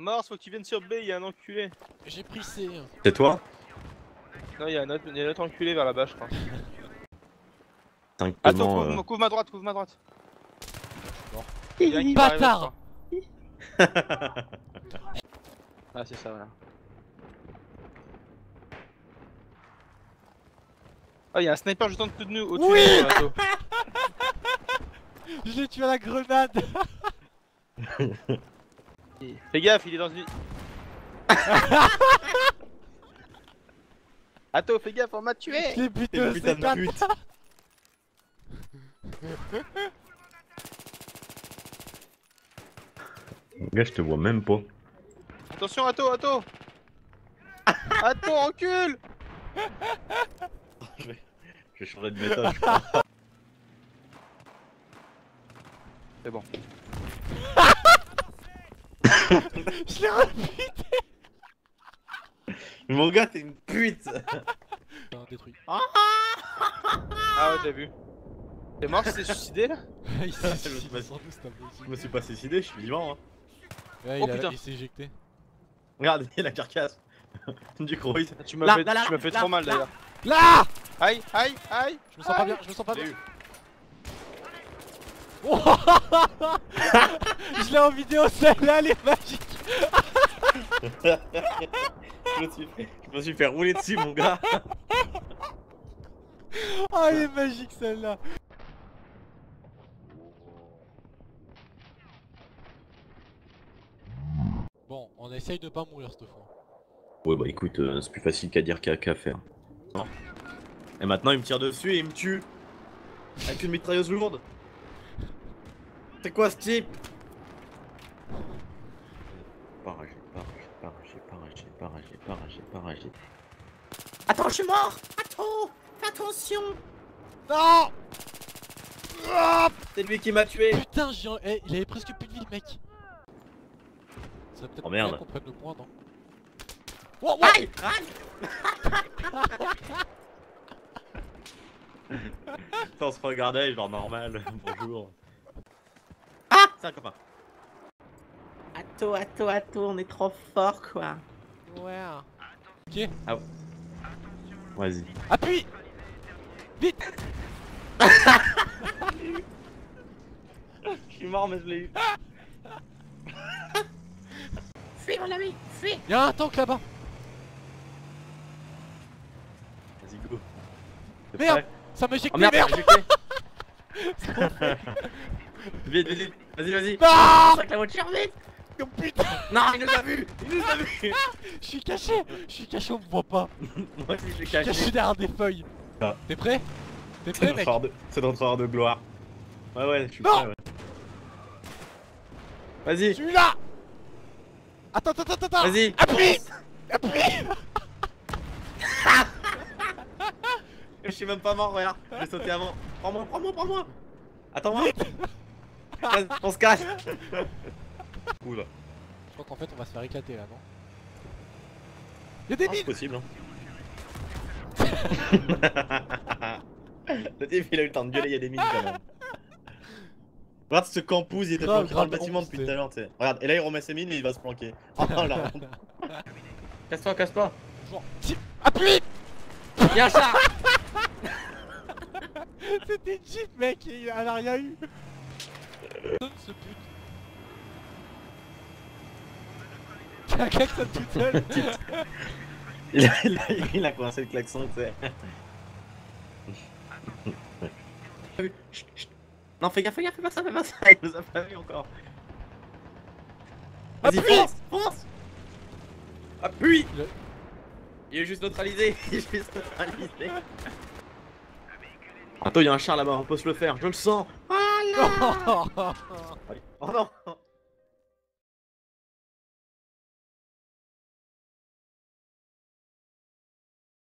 Morse, faut que tu viennes sur B, il y a un enculé. J'ai pris C. C'est toi Non, il y a un autre, il y a un autre enculé vers là-bas, je crois. Attends, comment, couvre, euh, couvre ma droite, couvre ma droite. Bon. Il Bâtard. Ah, c'est ça, voilà. Oh, il y a un sniper juste en dessous de nous, au-dessus Oui de. Je l'ai tué à la grenade Fais gaffe, il est dans une. Atto, fais gaffe, on m'a tué au une putain de C4 pute Gars, je te vois même pas. Attention, Atto, Atto Atto, encule Je vais, je vais changer de méthode, je crois. C'est bon. Je l'ai rebuté Mon gars, t'es une pute Non, détruit. Ah ouais, j'ai vu. T'es mort, tu t'es suicidé là il Je me s'est. Je me suis pas suicidé, je suis vivant. Hein. Ouais, Oh, il a- putain. il s'est éjecté. Regarde, il y a la carcasse du Croix. Tu m'as Là, fait, là, là, tu m'as fait là, trop mal là. d'ailleurs. Là Aïe, aïe, aïe Je me sens pas bien, je me sens pas bien. Je l'ai en vidéo, celle-là, elle est magique je, me suis fait, je me suis fait rouler dessus, mon gars. Oh, elle est magique, celle-là Bon, on essaye de pas mourir cette fois. Ouais, bah écoute, euh, c'est plus facile qu'à dire qu'à faire. Et maintenant, il me tire dessus et il me tue. Avec une mitrailleuse lourde. C'est quoi ce type? Pas ragé, pas ragé, pas ragé, pas ragé, pas ragé, pas ragé, pas ragé. Attends, je suis mort! Attends Fais attention! Non! C'est lui qui m'a tué! Putain, j'ai... eh, il avait presque plus de vie, le mec! Ça peut-être Oh, merde. qu'on prenne le point, non? Wow, wow Aïe! Attends, on se regardait, genre normal, bonjour. Ah C'est un copain. Atto, atto, atto, on est trop fort quoi. Ouais Ok, Vas-y. appuie Vite Je suis mort, mais je l'ai eu. Fuis mon ami, fuis Y'a un tank là-bas Vas-y, go. Merde. prêt Ça me éjecte, Oh merde, merde vite, vite Vas-y, vas-y. Non Avec la voiture vite. Oh putain. Non, il nous a vu. Il nous a vu. Je suis caché. Je suis caché, on me voit pas. Moi aussi, je suis Je suis caché. caché. derrière des feuilles. Ah. T'es prêt? T'es prêt, mec? de... c'est notre heure de gloire. Ouais, ouais, je suis Non. prêt, ouais. Vas-y, Je suis là. Attends, attends, attends, attends. Vas-y. Appuie. Appuie. Je suis même pas mort, regarde. J'ai sauté avant. Prends-moi, prends-moi, prends-moi. Attends-moi On se cache Oula, Je crois qu'en fait on va se faire éclater là, non Y'a des Ah, c'est mines possible hein. Le type il a eu le temps de gueuler, il y a des mines quand même Regarde ce campus, il était planqué dans le bâtiment depuis tout à l'heure, tu sais. Regarde, et là il remet ses mines et il va se planquer. Oh la honte. Casse-toi, casse-toi Appuie Y'a un chat C'était Jeep mec, il- elle a rien eu Donne ce pute T'as un klaxon tout seul il a, il, a, il a coincé le klaxon, tu sais. Non, fais gaffe, fais gaffe, fais pas ça, fais pas ça, il nous a pas vu encore. Vas-y, Appuie fonce, fonce Appuie Le- Il est juste neutralisé, il est juste neutralisé. Attends, il y a un char là-bas, on peut se le faire, je le sens. Oh Oh non